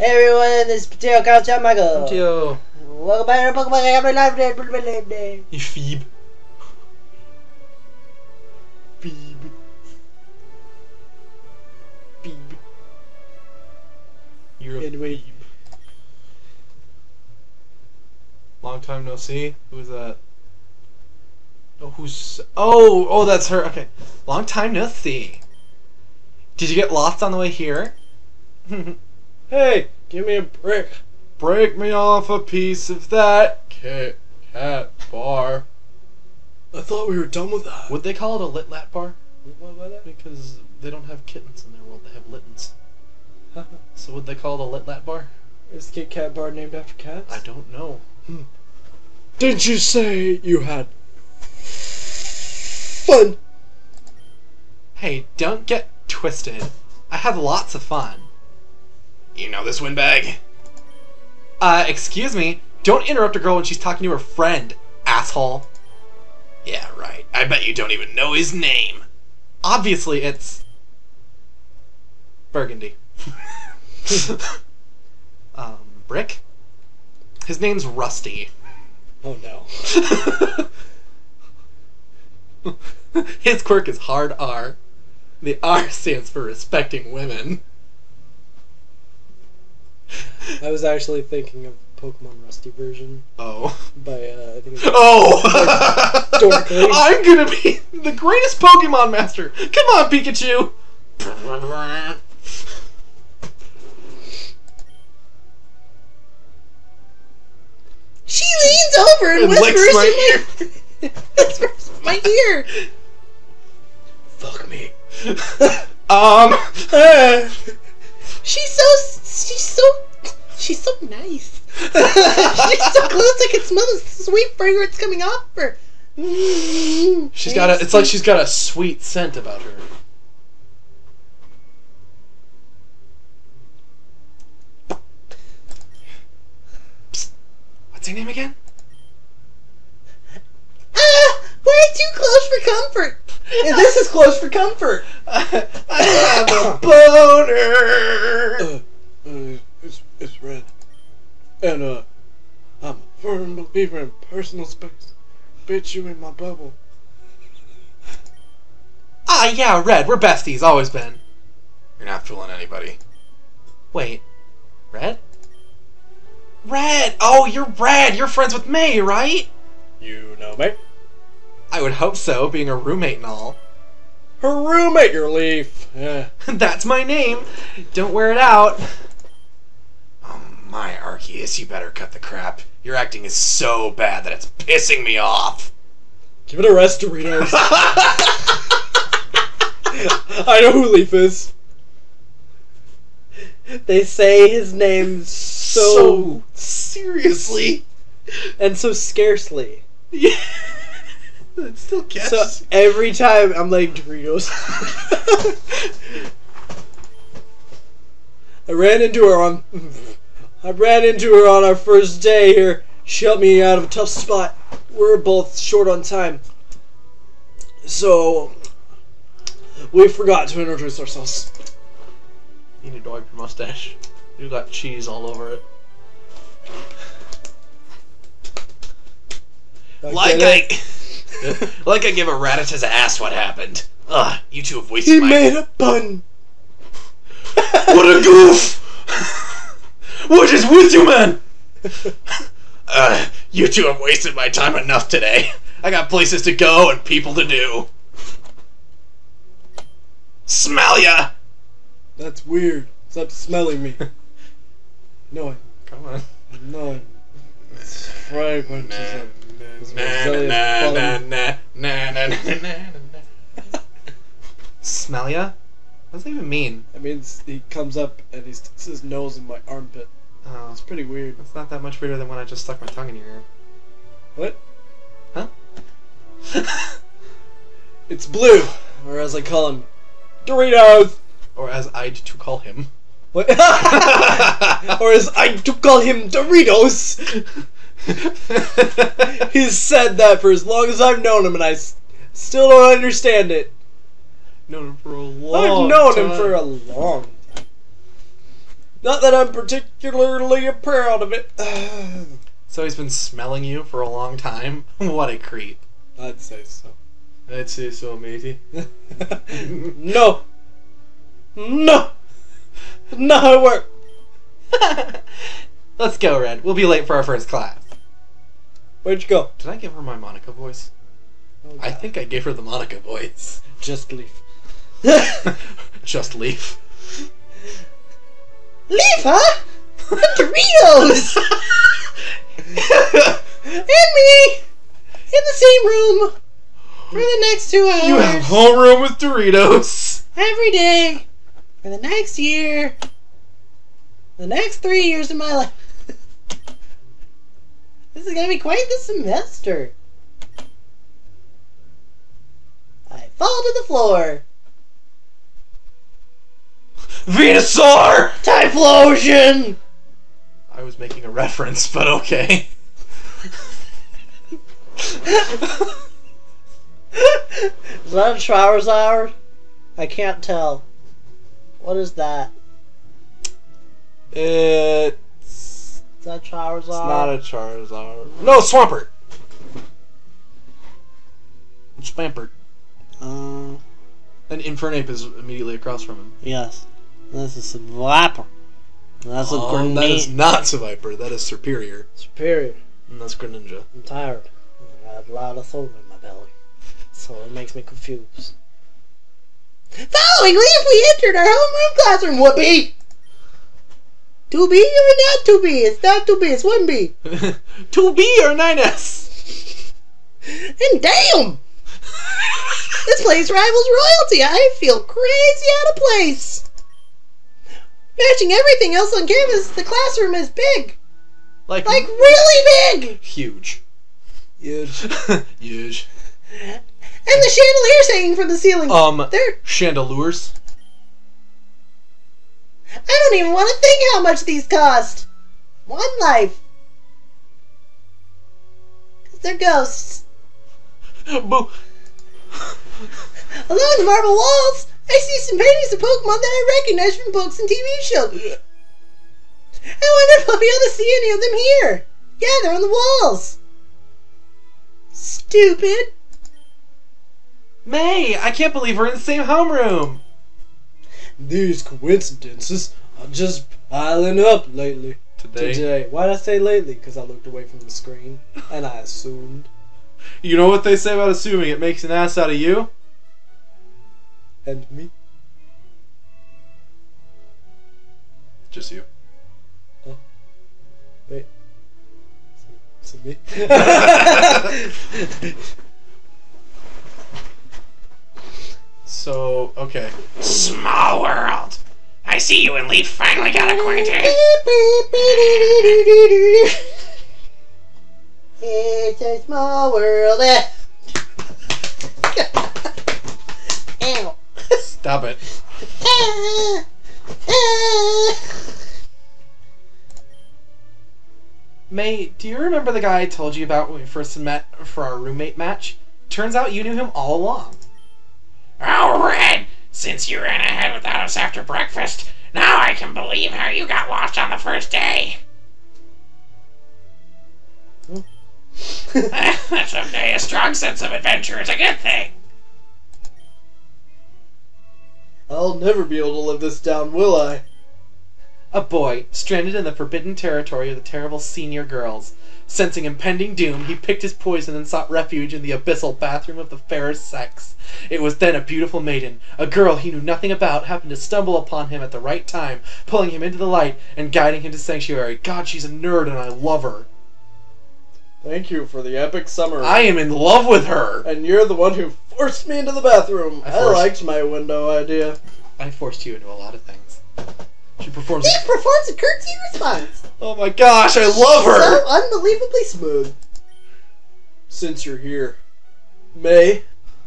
Hey everyone, this is Potato Couch. I'm Michael. Tio. Welcome back to Pokemon Gamma Live Day. Live Day. You phoebe. Phoebe. Phoebe. You're a Anyway. Long time no see. Who's that? Oh, who's? Oh, oh, that's her. Okay. Long time no see. Did you get lost on the way here? Hey, give me a brick. Break me off a piece of that Kit Kat bar. I thought we were done with that. Would they call it a lit lat bar? What was that? Because they don't have kittens in their world, they have littens. So would they call it a lit lat bar? Is Kit Kat bar named after cats? I don't know. Hmm. Didn't you say you had fun? Hey, don't get twisted. I had lots of fun. You know this windbag? Uh, excuse me. Don't interrupt a girl when she's talking to her friend, asshole. Yeah, right. I bet you don't even know his name. Obviously, it's. Burgundy. um, Brick? His name's Rusty. Oh no. His quirk is hard R. The R stands for respecting women. I was actually thinking of Pokemon Rusty version Oh. by uh, I think it's Oh! Dorkly. I'm gonna be the greatest Pokemon master! Come on, Pikachu! She leans over and, And whispers my in my, whispers in my ear. Fuck me. um. she's so she's so she's so nice. she's so close. I can smell the sweet fragrance coming off her. She's got a. It's like she's got a sweet scent about her. Psst. What's her name again? Ah, way too close for comfort. And this is close for comfort. I have a boner. Uh, it's, it's red. And, uh, I'm a firm believer in personal space. Bitch, you in my bubble. Ah, yeah, Red. We're besties. Always been. You're not fooling anybody. Wait, Red? Red! Oh, you're Red! You're friends with May, right? You know me? I would hope so, being a roommate and all. Her roommate, your leaf. Yeah. That's my name. Don't wear it out. My Arceus, you better cut the crap. Your acting is so bad that it's pissing me off. Give it a rest, Doritos. I know who Leaf is. They say his name so, so seriously. and so scarcely. Yeah. it still gets. So every time I'm like Doritos. I ran into her on I ran into her on our first day here. She helped me out of a tough spot. We're both short on time. So we forgot to introduce ourselves. You need to wipe your mustache. You got cheese all over it. Like I, eh? like I give a rat his ass. What happened? Ugh, you two have wasted He my. made a pun. What a goof! What is with you, man? Uh, you two have wasted my time enough today. I got places to go and people to do. Smell ya! That's weird. Stop smelling me. No, Come on. no. It's fragrant. as a- as a Na, na, na, na, na, na, na, na, na. Smell ya? What does that even mean? It means he comes up and he sticks his nose in my armpit. Oh, It's pretty weird. it's not that much weirder than when I just stuck my tongue in your ear. What? Huh? It's blue, or as I call him, Doritos. or as I'd to call him. What? or as I to call him Doritos. He's said that for as long as I've known him, and I still don't understand it. known him for a long I've known him time. for a long time. Not that I'm particularly proud of it. So he's been smelling you for a long time? what a creep. I'd say so. I'd say so, matey. no. No. Not how it works. Let's go, Red. We'll be late for our first class. Where'd you go? Did I give her my Monica voice? Oh, I think I gave her the Monica voice. Just leave. Just leave. Leave, huh? Doritos! and me! In the same room! For the next two hours. you have homeroom with Doritos. every day for the next year, the next three years of my life. this is gonna be quite the semester. I fall to the floor. Venusaur! Typhlosion! I was making a reference, but okay. Is that a Charizard? I can't tell. What is that? It's, Is that Charizard? it's not a Charizard. No, Swampert. Swampert. Uh, And Infernape is immediately across from him. yes. This is a Viper. That's a Oh, grenade. that is not Seviper. That is Serperior. Serperior. And that's Greninja. I'm tired. I had a lot of soda in my belly. So it makes me confused. Following we entered our homeroom classroom, Whoopee! 2B or not 2B? It's not 2B, it's 1B. 2B or 9S? And damn! This place rivals royalty. I feel crazy out of place. Matching everything else on campus, the classroom is big. Like, Like, really big! huge. Huge. huge. And the chandeliers hanging from the ceiling. Um, They're chandeliers. I don't even want to think how much these cost. One life. Because they're ghosts. Boo. Along the marble walls, I see some paintings of Pokemon that I recognize from books and TV shows. I wonder if I'll be able to see any of them here. Yeah, they're on the walls. Stupid. May, I can't believe we're in the same homeroom. These coincidences are just piling up lately. Today. Today. Why did I say lately? Because I looked away from the screen and I assumed. You know what they say about assuming it makes an ass out of you? And me. Just you. Oh. Wait. So, so me? So, okay. Small world. I see you and Leaf finally got acquainted. It's a small world. Stop it. May, do you remember the guy I told you about when we first met for our roommate match? Turns out you knew him all along. Oh, Red! Since you ran ahead without us after breakfast, now I can believe how you got lost on the first day. Hmm. Someday a strong sense of adventure is a good thing. I'll never be able to live this down, will I? A boy, stranded in the forbidden territory of the terrible senior girls. Sensing impending doom, he picked his poison and sought refuge in the abyssal bathroom of the fairest sex. It was then a beautiful maiden, a girl he knew nothing about, happened to stumble upon him at the right time, pulling him into the light and guiding him to sanctuary. God, she's a nerd and I love her. Thank you for the epic summary. I am in love with her! and you're the one who forced me into the bathroom. I I, liked my window idea. I forced you into a lot of things. She performs. He performs a curtsy response. Oh my gosh, I love her! So unbelievably smooth. Since you're here, May,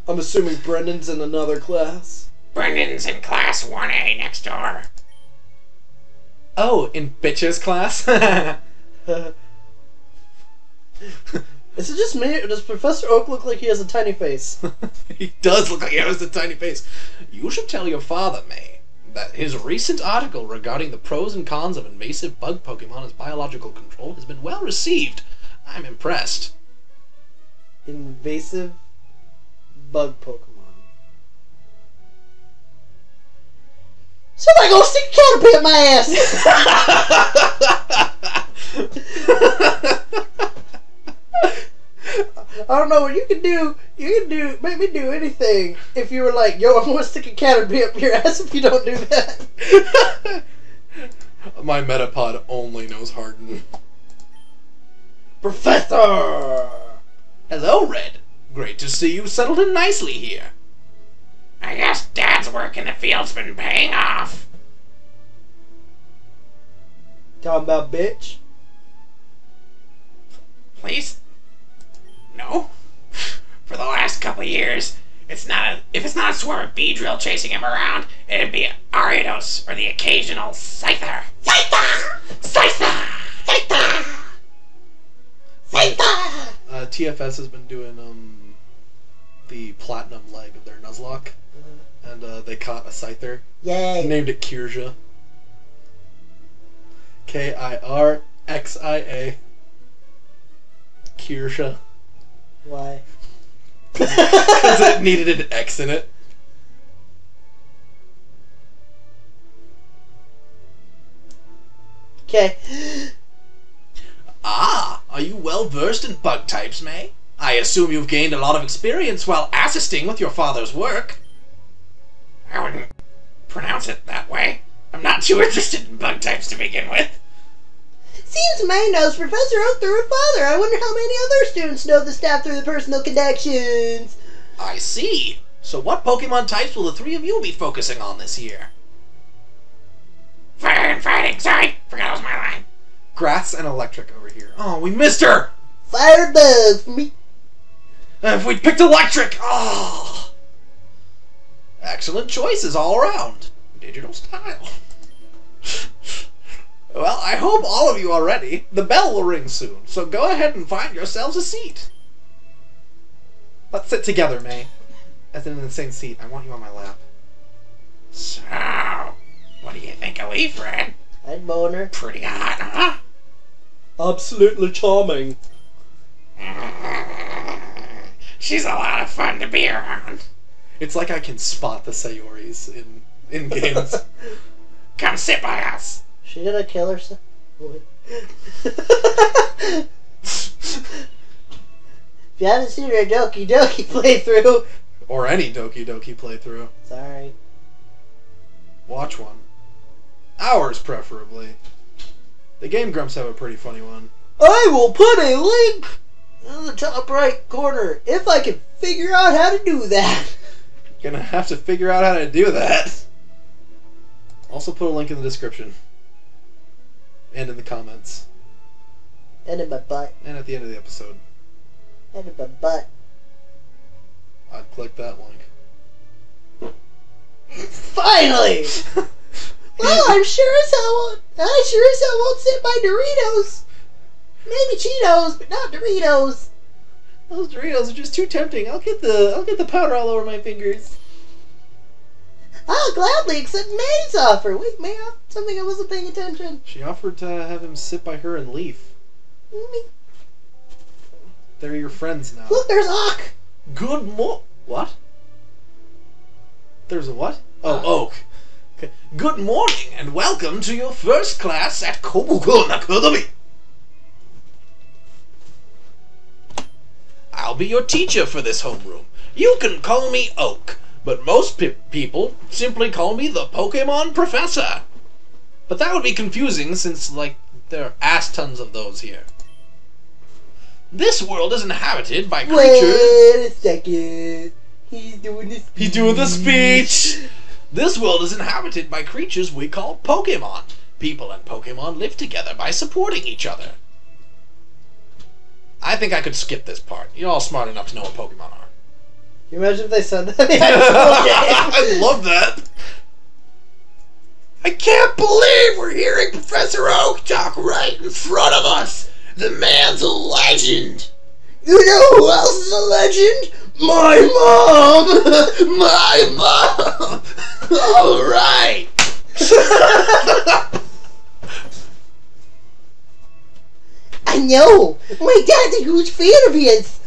I'm assuming Brendan's in another class. Brendan's in class 1A next door. Oh, in bitches class? Is it just me, or does Professor Oak look like he has a tiny face? he does look like he has a tiny face. You should tell your father, May. that his recent article regarding the pros and cons of invasive bug Pokemon as biological control has been well received. I'm impressed. Invasive bug Pokemon. Somebody go stick a caterpillar in my ass! I don't know what you can do. You can do make me do anything. If you were like, "Yo, I'm gonna stick a caterpillar up your ass," if you don't do that. My Metapod only knows Harden. Professor. Hello, Red. Great to see you settled in nicely here. I guess Dad's work in the field's been paying off. Talking about bitch. Please? No? For the last couple years, it's not a, if it's not a swarm of Beedrill chasing him around, it'd be Ariados or the occasional Scyther. Scyther! Scyther! Scyther! Scyther! Uh, TFS has been doing um the platinum leg of their Nuzlocke, and uh, they caught a Scyther. Yay. Named it Kirja. K I R X I A. Kirsha. Why? Because it needed an X in it. Okay. Ah, are you well versed in bug types, May? I assume you've gained a lot of experience while assisting with your father's work. I wouldn't pronounce it that way. I'm not too interested in bug types to begin with. Seems May knows Professor Oak through her father. I wonder how many other students know the staff through the personal connections. I see. So what Pokemon types will the three of you be focusing on this year? Fire and fighting. Sorry, forgot it was my line. Grass and electric over here. Oh, we missed her! Fire bugs for me. If we picked electric! Oh! Excellent choices all around. Digital style. Well, I hope all of you are ready. The bell will ring soon, so go ahead and find yourselves a seat. Let's sit together, May. As in the same seat. I want you on my lap. So, what do you think of Leaf Red? I'd boner. Pretty hot, huh? Absolutely charming. She's a lot of fun to be around. It's like I can spot the Sayoris in, in games. Come sit by us. She gonna kill herself? if you haven't seen her Doki Doki playthrough, or any Doki Doki playthrough. sorry. Watch one. Ours, preferably. The Game Grumps have a pretty funny one. I will put a link in the top right corner if I can figure out how to do that. Gonna have to figure out how to do that. Also put a link in the description. And in the comments. And in my butt. And at the end of the episode. And in my butt. I'd click that link. Finally! well, I'm sure as hell won't. I sure as hell won't sit by Doritos. Maybe Cheetos, but not Doritos. Those Doritos are just too tempting. I'll get the I'll get the powder all over my fingers. I'll gladly accept May's offer. Wait, May offered something I wasn't paying attention. She offered to have him sit by her and leaf. Me- They're your friends now. Look, there's Ock. Good mo- What? There's a what? Oh, ah. oak. Okay. Good morning and welcome to your first class at Kobugon Academy. I'll be your teacher for this homeroom. You can call me Oak, but most pe- people simply call me the Pokemon Professor. But that would be confusing since, like, there are ass tons of those here. This world is inhabited by creatures. Wait a second. He's doing this. He's doing the speech. This world is inhabited by creatures we call Pokemon. People and Pokemon live together by supporting each other. I think I could skip this part. You're all smart enough to know what Pokemon are. You imagine if they said that? the? I love that. I can't believe we're hearing Professor Oak talk right in front of us. The man's a legend. You know who else is a legend? My mom! My mom. All right. I know. My dad's a huge fan of his.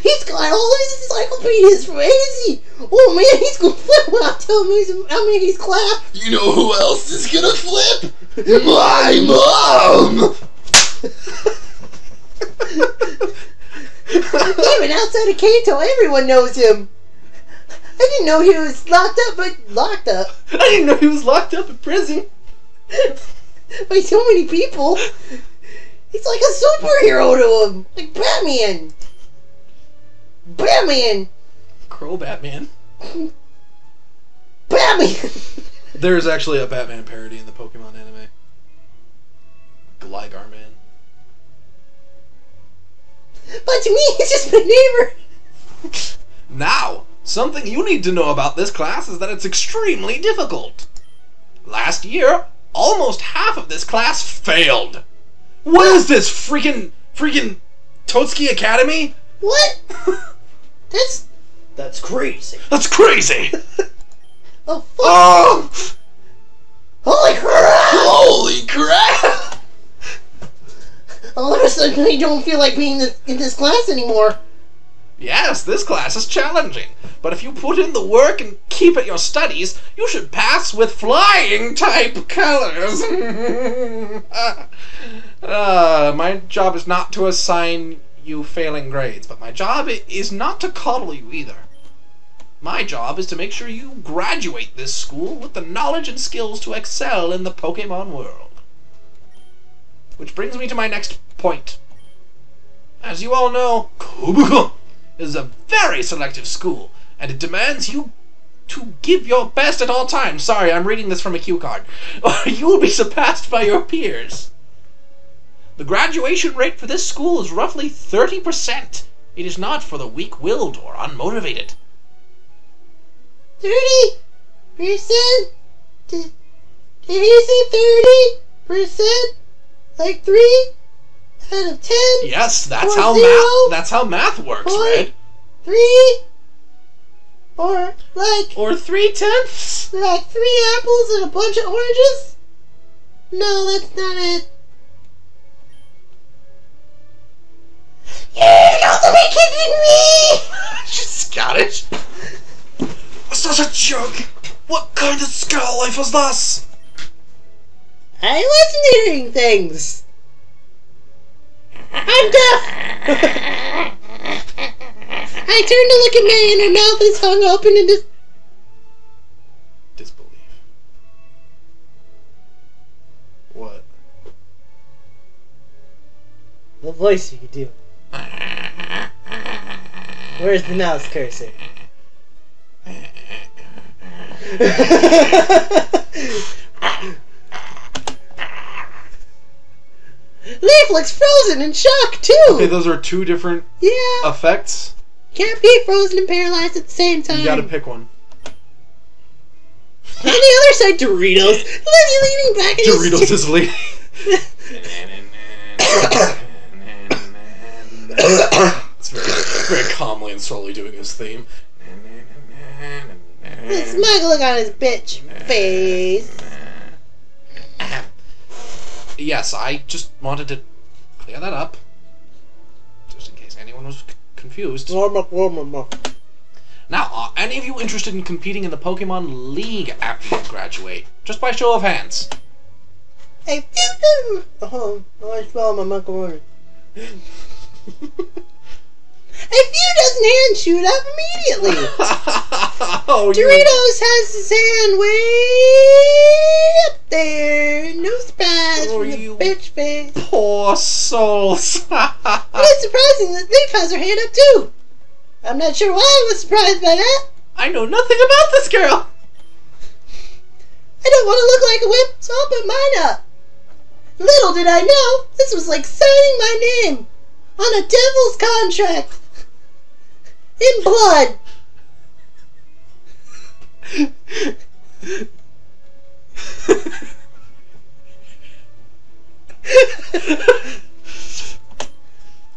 He's got all his encyclopedias from A to Z. Oh man, he's gonna flip when I tell him he's, how many he's clapped. You know who else is gonna flip? My mom! Even outside of Kanto, everyone knows him. I didn't know he was locked up, but locked up I didn't know he was locked up in prison. by so many people. He's like a superhero to him, like Batman. Batman, Crow Batman. Batman. There's actually a Batman parody in the Pokemon anime. Gligar Man. but to me, he's just my neighbor. Now, something you need to know about this class is that it's extremely difficult. Last year, almost half of this class failed. What is this freaking freaking Totsuki Academy? What? That's that's crazy. That's crazy. Oh fuck! oh, Holy crap! Holy crap! All of a sudden, I don't feel like being in this class anymore. yes, this class is challenging, but if you put in the work and keep at your studies, you should pass with flying type colors. uh, my job is not to assign you failing grades, but my job is not to coddle you either. My job is to make sure you graduate this school with the knowledge and skills to excel in the Pokemon world. Which brings me to my next point. As you all know, Kobuko is a very selective school, and it demands you to give your best at all times. Sorry, I'm reading this from a cue card. Or you will be surpassed by your peers. The graduation rate for this school is roughly 30%. It is not for the weak willed or unmotivated. Thirty percent. Did, did he say thirty percent? Like three out of ten? Yes, that's how zero? math that's how math works, Or- Red. Three? Or like Or three tenths? like three apples and a bunch of oranges? No, that's not it. You gotta be kidding me! She's Scottish. Such a joke. What kind of skull life was this? I wasn't hearing things. I'm deaf. I turned to look at May and her mouth is hung open in just. Disbelief. What? The voice you could do. Where's the mouse cursor? Leaf looks frozen in shock too. Okay, those are two different yeah, effects. can't be frozen and paralyzed at the same time. You gotta pick one. On the other side, Doritos. Lizzie leaning back in Doritos his is leading. Very, calmly and slowly doing his theme. The smug look on his bitch face. Yes, I just wanted to clear that up. Just in case anyone was c- confused. Now, are any of you interested in competing in the Pokemon League after you graduate? Just by show of hands. Hey, oh, oh, I swallowed my macaroni. A few dozen hands shoot up immediately. oh, you- Doritos has his hand way up there. No surprise Oh, from the bitch face. Poor souls. But it's surprising that Leaf has her hand up too. I'm not sure why I was surprised by that. I know nothing about this girl. I don't want to look like a whip, so I'll put mine up. Little did I know, this was like signing my name on a devil's contract. In blood.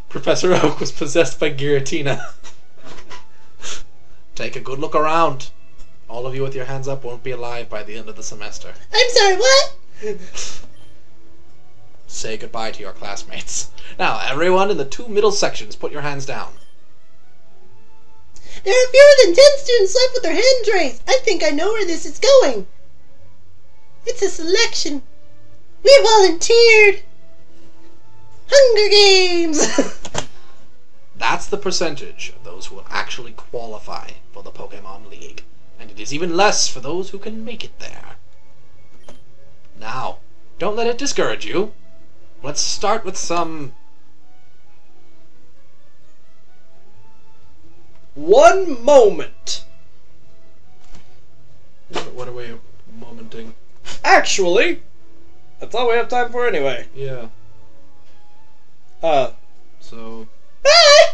Professor Oak was possessed by Giratina. Take a good look around. All of you with your hands up won't be alive by the end of the semester. I'm sorry, what? Say goodbye to your classmates. Now, everyone in the two middle sections, put your hands down. There are fewer than ten students left with their hands raised. I think I know where this is going. It's a selection. We volunteered. Hunger Games. That's the percentage of those who will actually qualify for the Pokemon League. And it is even less for those who can make it there. Now, don't let it discourage you. Let's start with some. One moment. What are we momenting? Actually, that's all we have time for anyway. Yeah, Uh, so. Bye.